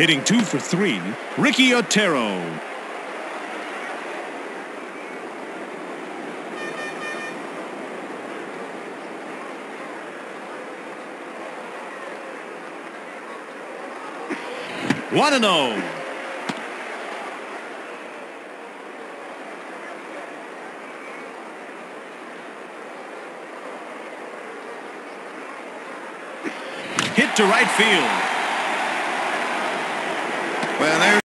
Hitting two for three, Ricky Otero. One and oh. Hit to right field. Well, there.